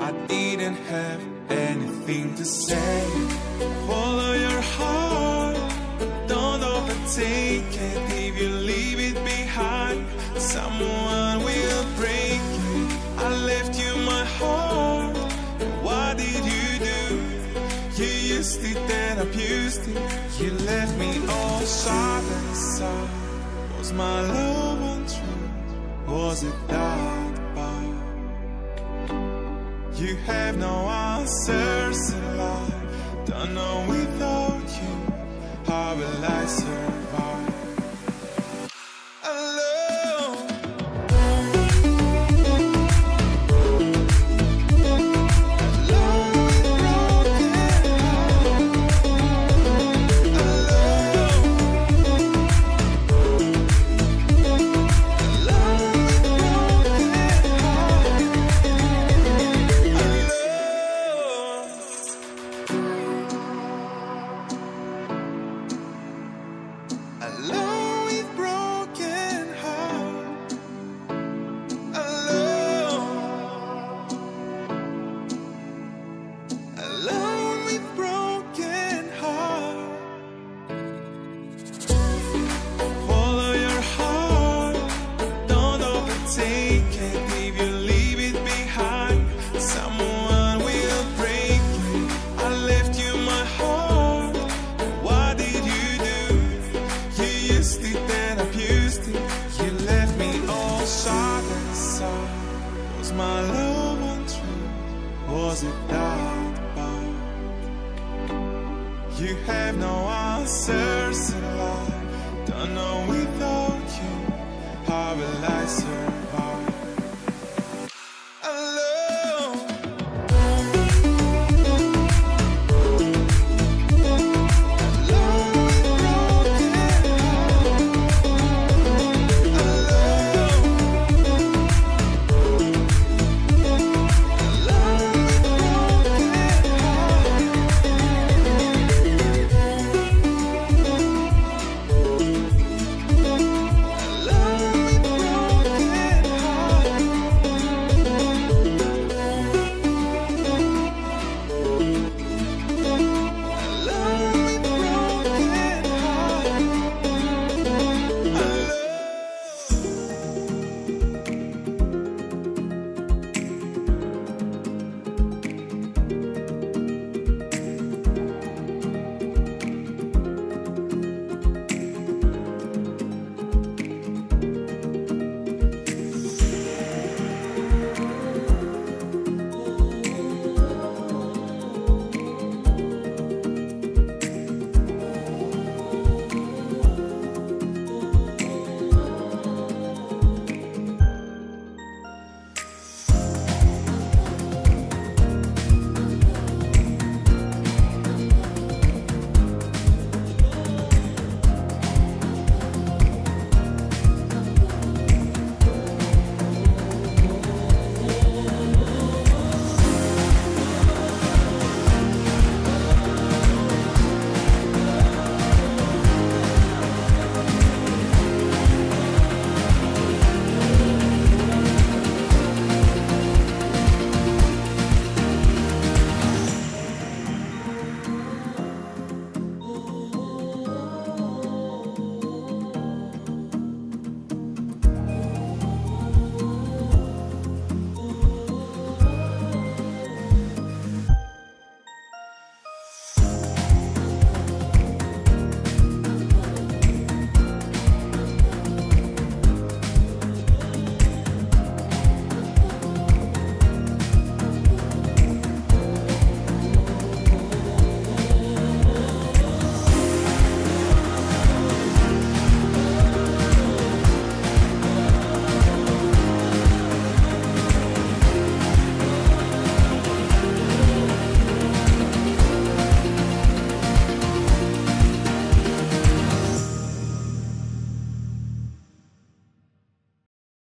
I didn't have anything to say. Follow your heart, don't overtake it. If you leave it behind, someone will break it. I left you my heart. and What did you do? You used it, then abused it. You left me all side and side. Was my love untrue? Was it that have no answers life. Don't know without you. How will I survive?